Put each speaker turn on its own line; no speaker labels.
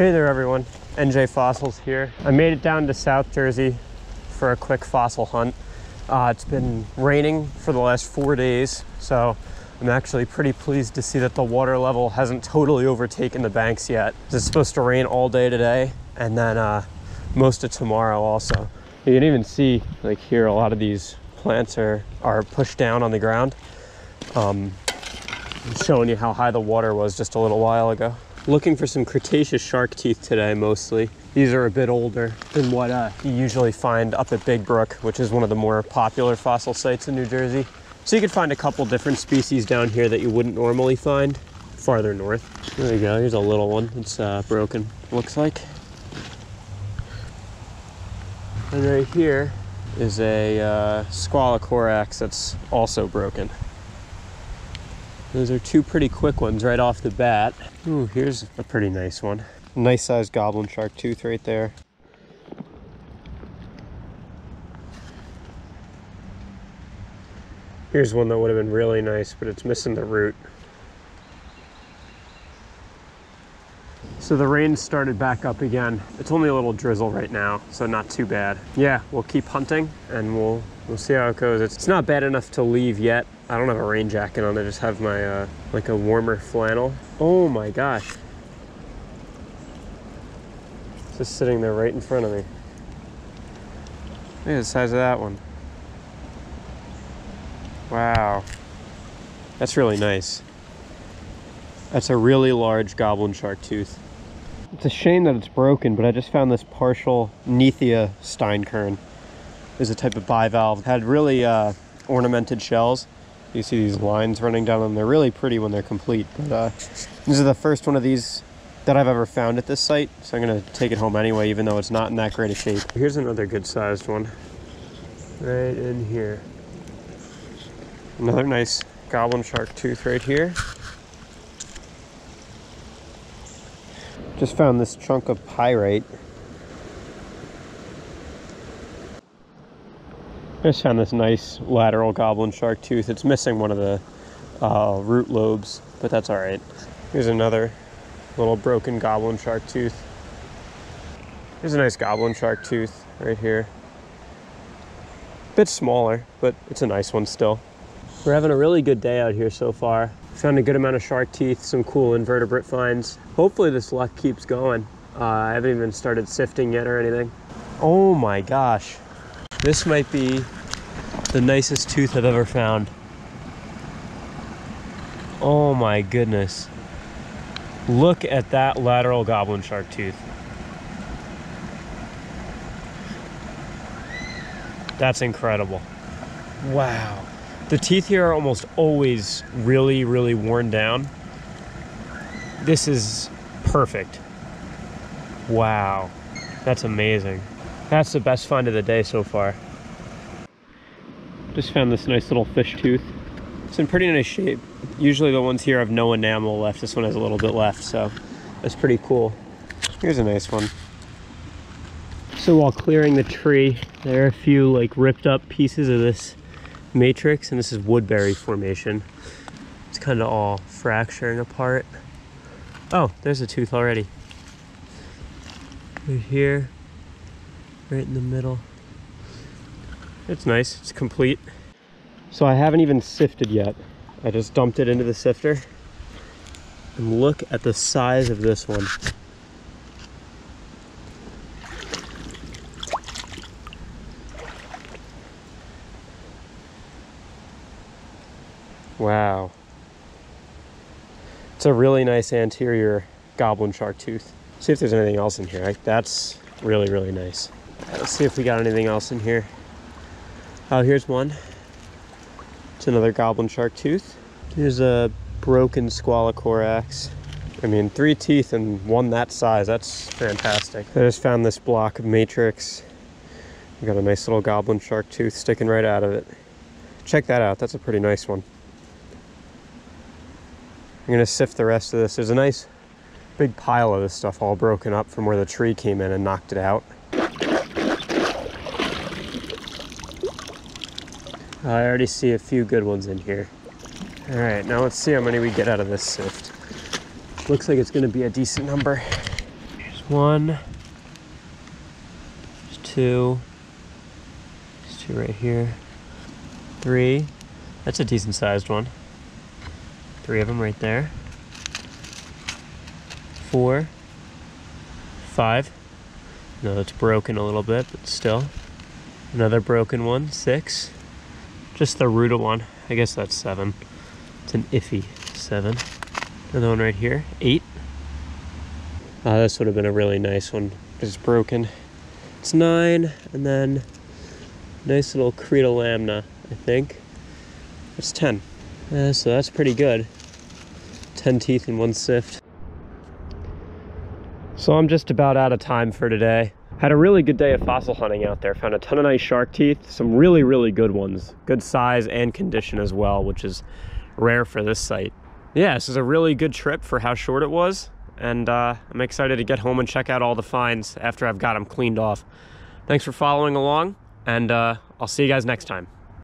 Hey there everyone, NJ Fossils here. I made it down to South Jersey for a quick fossil hunt. Uh, it's been raining for the last four days, so I'm actually pretty pleased to see that the water level hasn't totally overtaken the banks yet. It's supposed to rain all day today and then uh, most of tomorrow also. You can even see like here a lot of these plants are, are pushed down on the ground. Um, showing you how high the water was just a little while ago. Looking for some Cretaceous shark teeth today mostly. These are a bit older than what uh, you usually find up at Big Brook, which is one of the more popular fossil sites in New Jersey. So you could find a couple different species down here that you wouldn't normally find farther north. There you go, here's a little one. It's uh, broken, looks like. And right here is a uh, that's also broken. Those are two pretty quick ones right off the bat. Ooh, here's a pretty nice one. Nice sized goblin shark tooth right there. Here's one that would have been really nice, but it's missing the root. So the rain started back up again. It's only a little drizzle right now, so not too bad. Yeah, we'll keep hunting and we'll we'll see how it goes. It's, it's not bad enough to leave yet. I don't have a rain jacket on. I just have my uh, like a warmer flannel. Oh my gosh. It's just sitting there right in front of me. Look at the size of that one. Wow. That's really nice. That's a really large goblin shark tooth. It's a shame that it's broken, but I just found this partial Neithea steinkern. Is a type of bivalve. Had really uh, ornamented shells. You see these lines running down them. They're really pretty when they're complete. But uh, this is the first one of these that I've ever found at this site. So I'm gonna take it home anyway, even though it's not in that great a shape. Here's another good sized one. Right in here. Another nice goblin shark tooth right here. Just found this chunk of pyrite. Just found this nice lateral goblin shark tooth. It's missing one of the uh, root lobes, but that's all right. Here's another little broken goblin shark tooth. Here's a nice goblin shark tooth right here. Bit smaller, but it's a nice one still. We're having a really good day out here so far. Found a good amount of shark teeth, some cool invertebrate finds. Hopefully this luck keeps going. Uh, I haven't even started sifting yet or anything. Oh my gosh. This might be the nicest tooth I've ever found. Oh my goodness. Look at that lateral goblin shark tooth. That's incredible. Wow. The teeth here are almost always really, really worn down. This is perfect. Wow. That's amazing. That's the best find of the day so far. Just found this nice little fish tooth. It's in pretty nice shape. Usually the ones here have no enamel left. This one has a little bit left, so that's pretty cool. Here's a nice one. So while clearing the tree, there are a few like ripped up pieces of this matrix, and this is Woodbury Formation. It's kind of all fracturing apart. Oh, there's a tooth already. Right here, right in the middle. It's nice, it's complete. So I haven't even sifted yet. I just dumped it into the sifter. And look at the size of this one. Wow. It's a really nice anterior goblin shark tooth. See if there's anything else in here. That's really, really nice. Let's see if we got anything else in here. Oh, here's one. It's another goblin shark tooth. Here's a broken Squalocorax. I mean, three teeth and one that size. That's fantastic. I just found this block of matrix. We got a nice little goblin shark tooth sticking right out of it. Check that out. That's a pretty nice one. I'm gonna sift the rest of this. There's a nice big pile of this stuff all broken up from where the tree came in and knocked it out. I already see a few good ones in here. All right, now let's see how many we get out of this sift. Looks like it's gonna be a decent number. There's one. There's two. There's two right here. Three. That's a decent sized one. Three of them right there. Four. Five. No, it's broken a little bit, but still. Another broken one. Six. Just the Ruta one. I guess that's seven. It's an iffy seven. Another one right here. Eight. Ah, this would have been a really nice one. It's broken. It's nine, and then nice little Cretalamna, I think. It's 10. Uh, so that's pretty good. 10 teeth in one sift. So I'm just about out of time for today. Had a really good day of fossil hunting out there. Found a ton of nice shark teeth, some really, really good ones. Good size and condition as well, which is rare for this site. Yeah, this is a really good trip for how short it was. And uh, I'm excited to get home and check out all the finds after I've got them cleaned off. Thanks for following along, and uh, I'll see you guys next time.